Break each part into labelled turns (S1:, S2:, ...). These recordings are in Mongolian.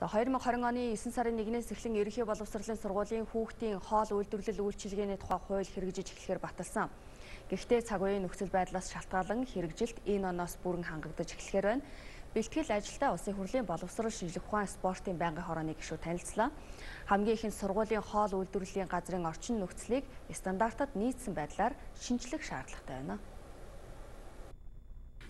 S1: За 2020 оны 9 сарын 1-ээс эхлэн ерөнхий боловсролын сургуулийн хүүхдийн хоол үйлдвэрлэл үйлчилгээний тухай хууль хэрэгжиж эхлэхээр баталсан. Гэхдээ цаг үеийн нөхцөл байдлаас шалтгаалan хэрэгжилт энэ оноос бүрэн хангагдаж эхлэхээр байна. Бэлтгэл ажилдаа Улсын хурлын боловсрол шинжилгээ ухаан спортын байнгын хорооны гишүүд танилцлаа. Хамгийн ихэнд сургуулийн хоол үйлдвэрлэлийн газрын орчин нөхцөлийг стандартад нийцсэн байдлаар шинжлэх шаардлагатай байна.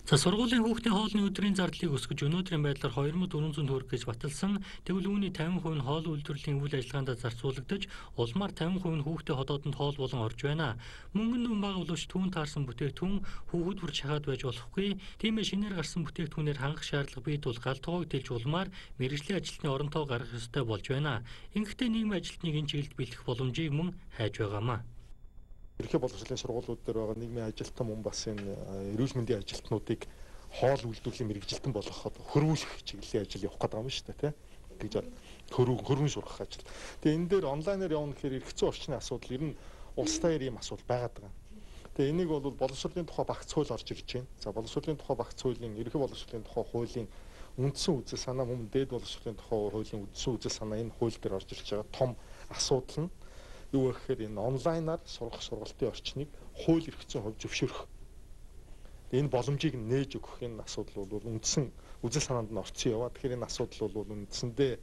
S2: За сургуулийн хүүхдийн хоолны өдрийн зардлыг өсгөж өнөөдрийн байдлаар 2400 төгрөг гэж баталсан. Тэгвэл үүний 50% нь хоол үйлдвэрлэлийн үйл ажиллагаанд зарцуулагдаж, улмаар 50% нь хүүхдийн ходоодонд хоол болон орж байна. Мөнгөн дүн бага боловч түүн таарсан бүтээгдэхүүн хүүхэд бүр шахаад байж болохгүй. Тиймээ шинээр гарсан бүтээгдэхүүнээр хангах шаардлага бий тул галтгоог дэлж улмаар мэрэгжлийн ажилтны оронтоо гаргах ёстой болж байна. Ингэхдээ нийгмийн ажилтныг энэ чиглэлд бэлтгэх боломжийг мөн хайж байгаамаа
S3: ерхий боловсролын сургуулиуд дээр байгаа нийгмийн ажилтан мөн бас энэ эрүүл мэндийн ажилтнуудыг хоол үйлдвэрлэлийн мэрэгжилтэн болгоход хөрвүүлэх чиглэлийн ажил явах гэдэг юм шүү дээ тий. Тэгж хөрвөн хөрвөн шургах ажил. Тэгээ энэ дээр онлайнаар явна гэхээр эргэцүү орчны асуудал ер нь улс таяар ийм асуудал байгаад байгаа. Тэгээ энийг бол боловсролын тухай багц хууль орж ирж байна. За боловсролын тухай багц хуулийн ерхий боловсролын тухай хуулийн үндсэн үзэл санаа мөн дээд боловсролын тухай хуулийн үндсэн үзэл санаа энэ хууль дээр орж ирж байгаа том асуудал нь юу вэ гэхээр энэ онлайнаар сурах сургалтын орчныг хууль эрх зүйн хувь зөвшөөрөх. Энэ боломжийг нээж өгөх энэ асуудал бол үндсэн үзэл санаанд нь орцсон яваа. Тэгэхээр энэ асуудал бол үндсэндээ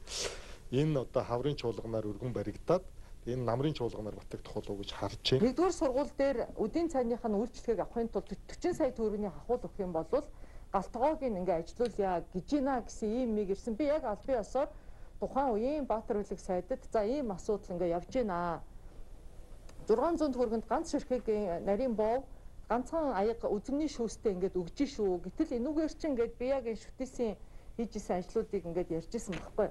S3: энэ одоо хаврын чуулганаар өргөн баригдаад энэ намрын чуулганаар батагдах болов гэж харж байна.
S4: Нэгдүгээр сургууль дээр үдийн цайных нь үйлчлэгийг авахын тулд 40 сая төгрөгийн хахуул өгөх юм бол галтгоог ингээ ажилуулъя гэж байна гэсэн ийм нэг ирсэн. Би яг албан ёсоор тухайн үеийн Баатар үлэг сайдад за ийм асуудал ингээ явж байна 600 төгрөгөнд ганц ширхэг нарийн бов ганцхан аяга үзмний шүүстэй ингээд өгж шүү. Гэтэл энүүгээр чинь ингээд би яг энэ шүтээсийн хийжсэн ажлуудыг ингээд ярьжсэн байхгүй.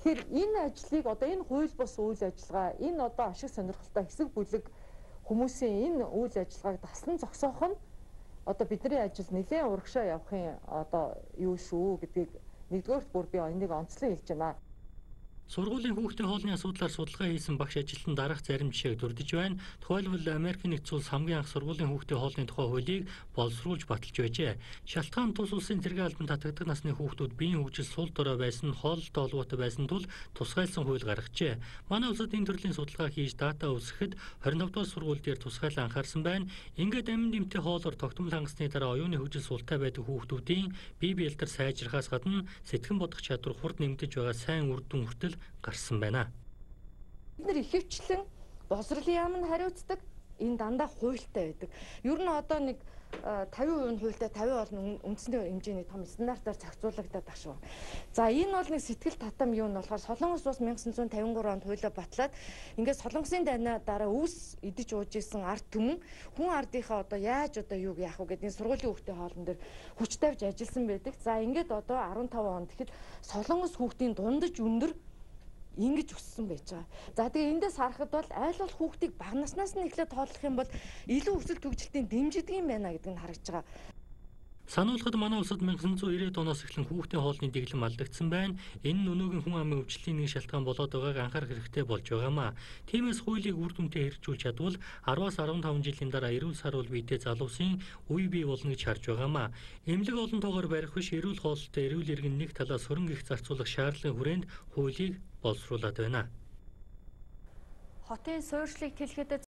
S4: Тэгэхээр энэ ажлыг одоо энэ хууль бус үйл ажиллагаа энэ одоо ашиг сонирхолтой хэсэг бүлэг хүмүүсийн энэ үйл ажиллагааг таслан зогсоох нь одоо бидний ажил нэлээд урагшаа явахын одоо юу шүү гэдгийг нэгдүгээрт бүр би энийг онцлон хэлж байна.
S2: Сургуулийн хүүхдийн хоолны асуудлаар судалгаа хийсэн багш ажилтан дараах зарим жишээг дурдж байна. Тухайлбал Америкийн нэгдсэн улс хамгийн анх сургуулийн хүүхдийн хоолны тухай хуулийг боловсруулж баталж байжээ. Шалтгаан тус улсын цэргийн албан татагддаг насны хүүхдүүд биеийн хөгжил сул дорой байсан, хоолтой холбоотой байсан тул тусгайлсан хууль гаргажээ. Манай улсад энэ төрлийн судалгаа хийж дата үүсгэхэд 25 дугаар сургууль дээр тусгайлан анхаарсан байна. Ингээд амин дэмтэй хоолоор тогтмол хангасны дараа оюуны хөгжил султай байдаг хүүхдүүдийн бие биелдэр сайжрахаас гадна сэтгэн бодох чадвар хурд нэмэгдэж байгаа сайн үр дүн хүртэл гарсан байна.
S4: Бид нар ихэвчлэн боловсролын яам нь хариуцдаг энэ дандаа хуйлтай байдаг. Ер нь одоо нэг 50% нь хуйлтай 50% бол үндсэндээ хэмжээний том стандартаар зохицуулагдаад баг шүү. За энэ бол нэг сэтгэл татам нь болохоор Солонгос улс 1953 онд хуулиа батлаад ингээд Солонгосын дайнаа дараа өвс идэж ууж исэн ард түмэн хүн ардынхаа одоо яаж одоо юуг яах вэ гэдэг энэ сургуулийн хүүхдийн хоолн дээр хүч тавьж ажилласан байдаг. За ингээд одоо 15 онд тэгэхэд Солонгос хүүхдийн дундаж өндөр ингэж өссөн байж байгаа. За тэгээ эндээс харахад бол айл бол хүүхдийг бага наснаас нь эхлээд тоолох юм бол илүү өсөлт хөгжилтийн дэмждэг юм байна гэдэг нь харагдж байгаа.
S2: Сануулгад манай улсад 1990-ад оноос эхлэн хүүхдийн хоолны дэглэм алдагдсан байна. Энэ нь өнөөгийн хүн амын өвчлөлийн нэг шалтгаан болоод байгааг анхаарах хэрэгтэй болж байгаамаа. Тиймээс хуулийг үр дүнтэй хэрэгжүүлж чадвал 10-аас 15 жилийн дараа эрүүл саруул биетэй залуусын үе бий болно гэж харж байгаамаа. Эмнэлэг олон тоогоор барих биш эрүүл хоолтой эрүүл иргэн нэг талаас хөрөнгө их зарцуулах шаардлагын хүрээнд хуулийг боловсруулад байна.
S1: Хотын суурьшлыг тэлхэд